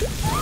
What?